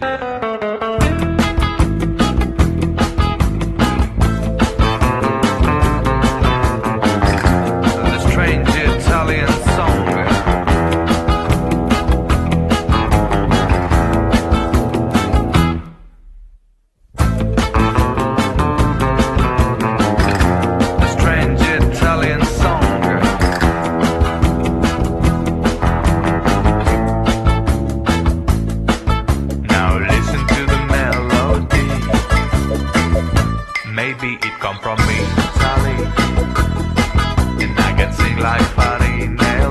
gente. come from me, Sally. And I can sing like Farinelli.